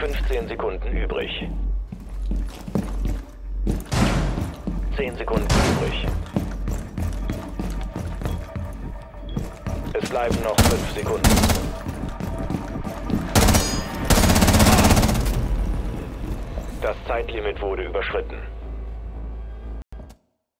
15 Sekunden übrig. 10 Sekunden übrig. Es bleiben noch 5 Sekunden. Das Zeitlimit wurde überschritten.